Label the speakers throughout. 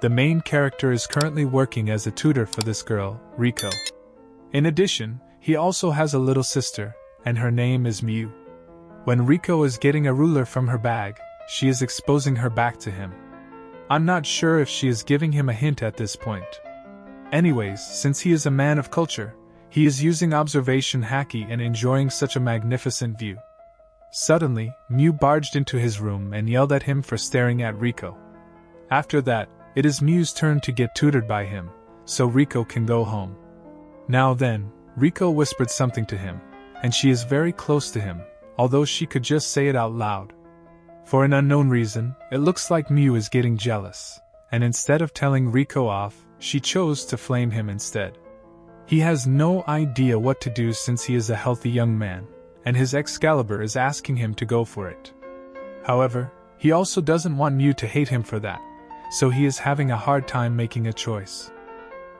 Speaker 1: The main character is currently working as a tutor for this girl, Riko. In addition, he also has a little sister, and her name is Miu. When Riko is getting a ruler from her bag, she is exposing her back to him. I'm not sure if she is giving him a hint at this point. Anyways, since he is a man of culture, he is using observation haki and enjoying such a magnificent view. Suddenly, Miu barged into his room and yelled at him for staring at Riko. After that, it is Miu's turn to get tutored by him, so Rico can go home. Now then, Rico whispered something to him, and she is very close to him, although she could just say it out loud. For an unknown reason, it looks like Miu is getting jealous, and instead of telling Rico off, she chose to flame him instead. He has no idea what to do since he is a healthy young man, and his Excalibur is asking him to go for it. However, he also doesn't want Miu to hate him for that, so he is having a hard time making a choice.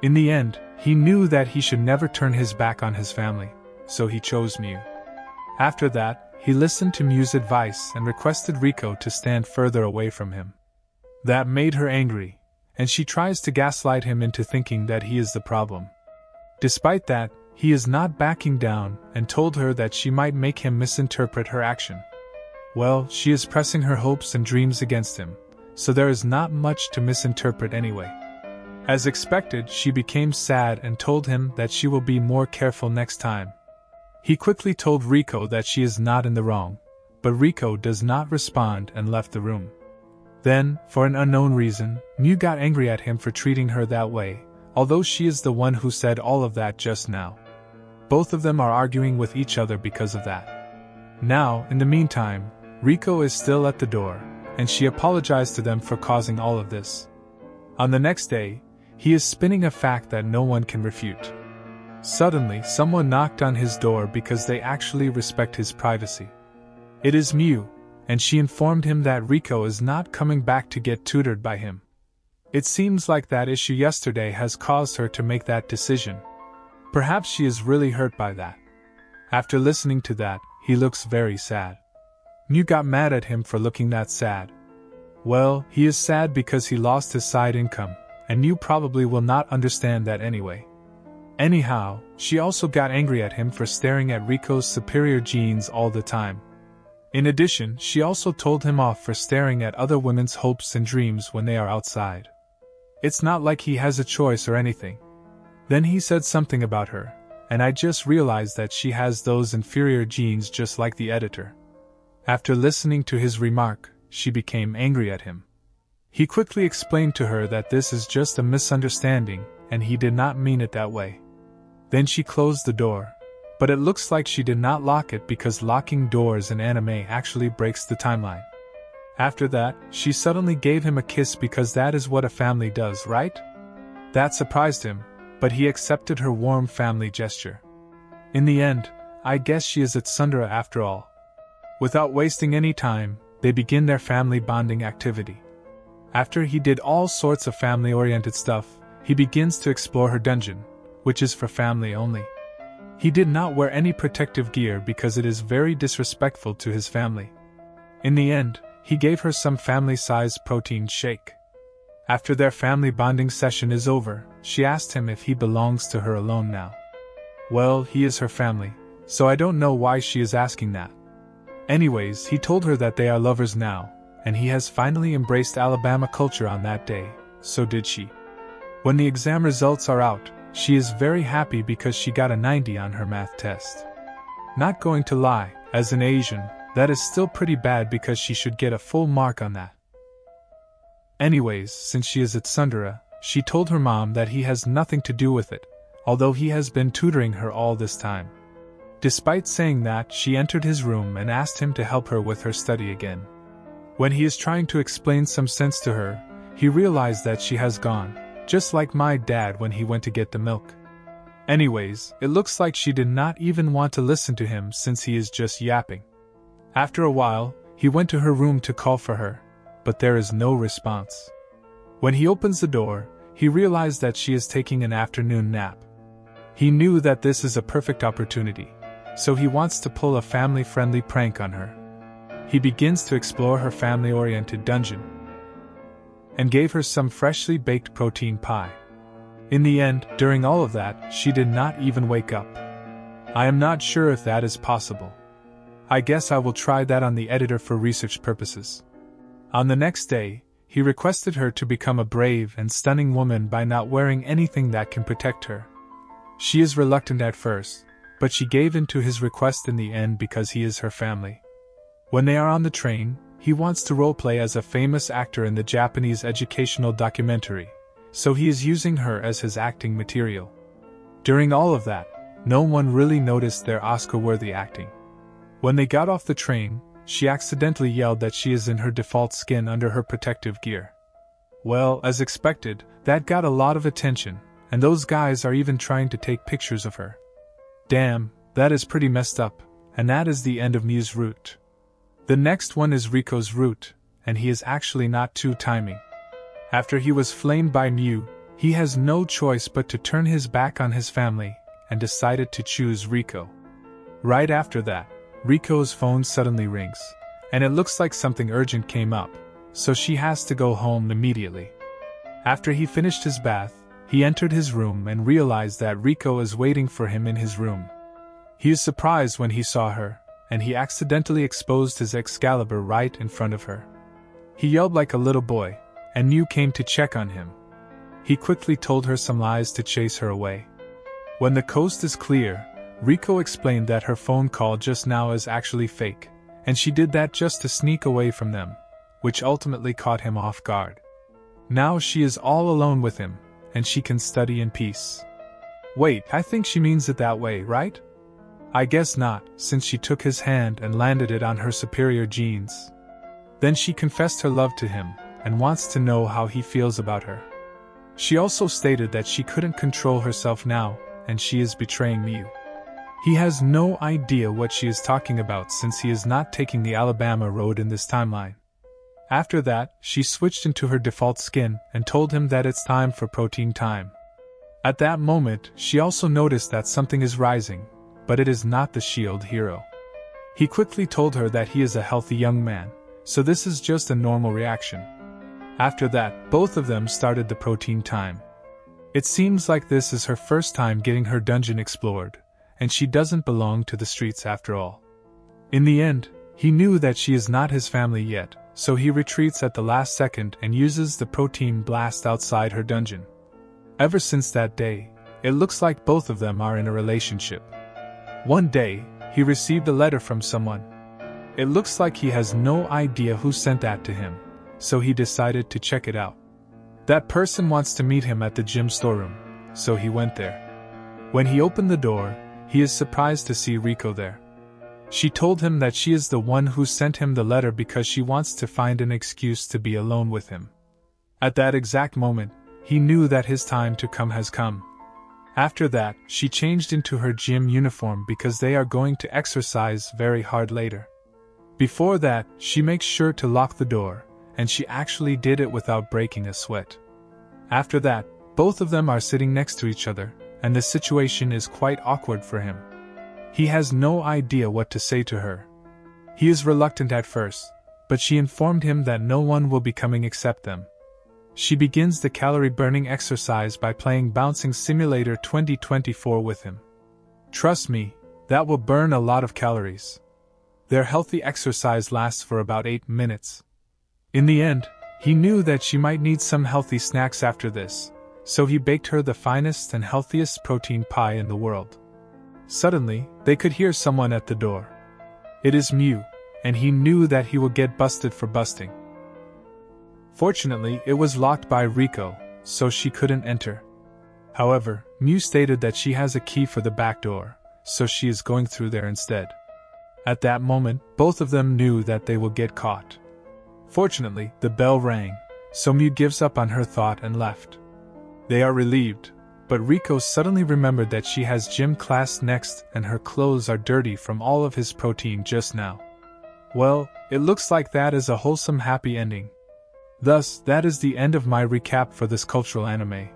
Speaker 1: In the end, he knew that he should never turn his back on his family, so he chose Miu. After that, he listened to Miu's advice and requested Rico to stand further away from him. That made her angry, and she tries to gaslight him into thinking that he is the problem. Despite that, he is not backing down and told her that she might make him misinterpret her action. Well, she is pressing her hopes and dreams against him, so there is not much to misinterpret anyway. As expected, she became sad and told him that she will be more careful next time. He quickly told Rico that she is not in the wrong, but Rico does not respond and left the room. Then, for an unknown reason, Miu got angry at him for treating her that way, although she is the one who said all of that just now. Both of them are arguing with each other because of that. Now, in the meantime, Rico is still at the door, and she apologized to them for causing all of this. On the next day, he is spinning a fact that no one can refute. Suddenly, someone knocked on his door because they actually respect his privacy. It is Miu, and she informed him that Rico is not coming back to get tutored by him. It seems like that issue yesterday has caused her to make that decision. Perhaps she is really hurt by that. After listening to that, he looks very sad. Miu got mad at him for looking that sad. Well, he is sad because he lost his side income, and Miu probably will not understand that anyway. Anyhow, she also got angry at him for staring at Riko's superior genes all the time. In addition, she also told him off for staring at other women's hopes and dreams when they are outside. It's not like he has a choice or anything. Then he said something about her, and I just realized that she has those inferior genes just like the editor. After listening to his remark, she became angry at him. He quickly explained to her that this is just a misunderstanding and he did not mean it that way. Then she closed the door, but it looks like she did not lock it because locking doors in anime actually breaks the timeline. After that, she suddenly gave him a kiss because that is what a family does, right? That surprised him, but he accepted her warm family gesture. In the end, I guess she is at tsundere after all. Without wasting any time, they begin their family bonding activity. After he did all sorts of family oriented stuff, he begins to explore her dungeon, which is for family only. He did not wear any protective gear because it is very disrespectful to his family. In the end, he gave her some family sized protein shake. After their family bonding session is over, she asked him if he belongs to her alone now. Well, he is her family, so I don't know why she is asking that. Anyways, he told her that they are lovers now, and he has finally embraced Alabama culture on that day, so did she. When the exam results are out, she is very happy because she got a 90 on her math test. Not going to lie, as an Asian, that is still pretty bad because she should get a full mark on that. Anyways, since she is at tsundere, she told her mom that he has nothing to do with it, although he has been tutoring her all this time. Despite saying that, she entered his room and asked him to help her with her study again. When he is trying to explain some sense to her, he realized that she has gone, just like my dad when he went to get the milk. Anyways, it looks like she did not even want to listen to him since he is just yapping. After a while, he went to her room to call for her, but there is no response. When he opens the door, he realized that she is taking an afternoon nap. He knew that this is a perfect opportunity, so he wants to pull a family friendly prank on her. He begins to explore her family oriented dungeon. and gave her some freshly baked protein pie. In the end, during all of that, she did not even wake up. I am not sure if that is possible. I guess I will try that on the editor for research purposes. On the next day, he requested her to become a brave and stunning woman by not wearing anything that can protect her. She is reluctant at first, but she gave in to his request in the end because he is her family. When they are on the train, he wants to roleplay as a famous actor in the Japanese educational documentary, so he is using her as his acting material. During all of that, no one really noticed their Oscar worthy acting. When they got off the train, she accidentally yelled that she is in her default skin under her protective gear. Well, as expected, that got a lot of attention, and those guys are even trying to take pictures of her. Damn, that is pretty messed up, and that is the end of Miu's route. The next one is Riko's route, and he is actually not too timing. After he was flamed by Miu, he has no choice but to turn his back on his family and decided to choose Riko. Right after that, Riko's phone suddenly rings, and it looks like something urgent came up, so she has to go home immediately. After he finished his bath, he entered his room and realized that Rico is waiting for him in his room. He is surprised when he saw her, and he accidentally exposed his Excalibur right in front of her. He yelled like a little boy, and Miu came to check on him. He quickly told her some lies to chase her away. When the coast is clear, Rico explained that her phone call just now is actually fake, and she did that just to sneak away from them, which ultimately caught him off guard. Now she is all alone with him, and she can study in peace. Wait, I think she means it that way, right? I guess not, since she took his hand and landed it on her superior genes. Then she confessed her love to him, and wants to know how he feels about her. She also stated that she couldn't control herself now, and she is betraying Miu. He has no idea what she is talking about since he is not taking the Alabama road in this timeline. After that, she switched into her default skin and told him that it's time for protein time. At that moment, she also noticed that something is rising, but it is not the shield hero. He quickly told her that he is a healthy young man, so this is just a normal reaction. After that, both of them started the protein time. It seems like this is her first time getting her dungeon explored, and she doesn't belong to the streets after all. In the end, he knew that she is not his family yet, so he retreats at the last second and uses the protein blast outside her dungeon. Ever since that day, it looks like both of them are in a relationship. One day, he received a letter from someone. It looks like he has no idea who sent that to him, so he decided to check it out. That person wants to meet him at the gym storeroom, so he went there. When he opened the door, he is surprised to see Rico there. She told him that she is the one who sent him the letter because she wants to find an excuse to be alone with him. At that exact moment, he knew that his time to come has come. After that, she changed into her gym uniform because they are going to exercise very hard later. Before that, she makes sure to lock the door, and she actually did it without breaking a sweat. After that, both of them are sitting next to each other, and the situation is quite awkward for him. He has no idea what to say to her. He is reluctant at first, but she informed him that no one will be coming except them. She begins the calorie burning exercise by playing Bouncing Simulator 2024 with him. Trust me, that will burn a lot of calories. Their healthy exercise lasts for about 8 minutes. In the end, he knew that she might need some healthy snacks after this, so he baked her the finest and healthiest protein pie in the world. Suddenly, they could hear someone at the door. It is Miu, and he knew that he would get busted for busting. Fortunately, it was locked by Rico, so she couldn't enter. However, Miu stated that she has a key for the back door, so she is going through there instead. At that moment, both of them knew that they will get caught. Fortunately, the bell rang, so Miu gives up on her thought and left. They are relieved, but Rico suddenly remembered that she has gym class next and her clothes are dirty from all of his protein just now. Well, it looks like that is a wholesome happy ending. Thus, that is the end of my recap for this cultural anime.